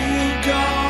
you gone?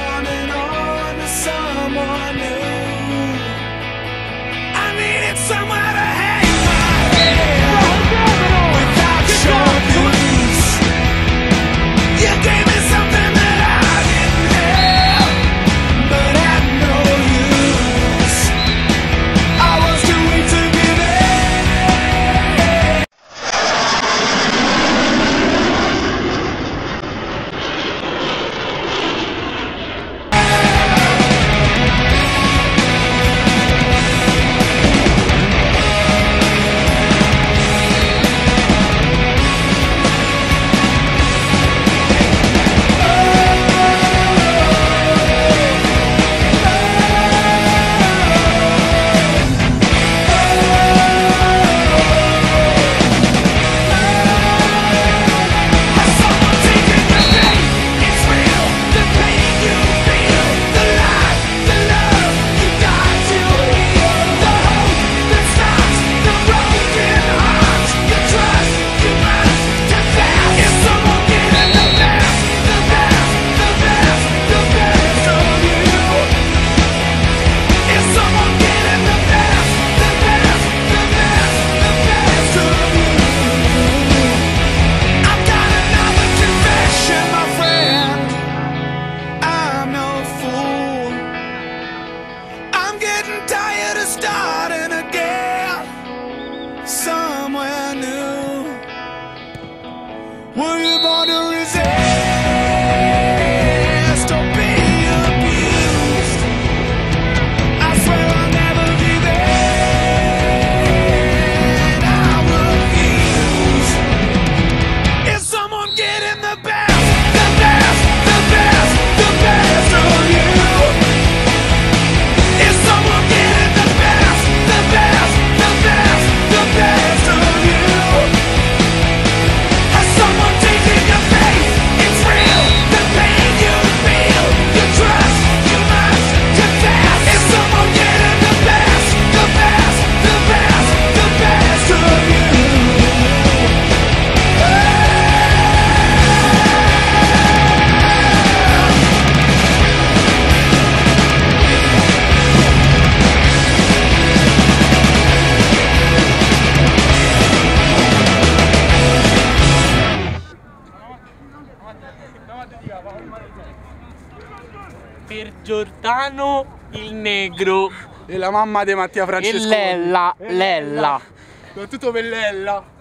starting again somewhere new. Were you born to resist? Per Giordano il negro. E la mamma di Mattia E Francesco. Lella, Lella. Soprattutto per Lella.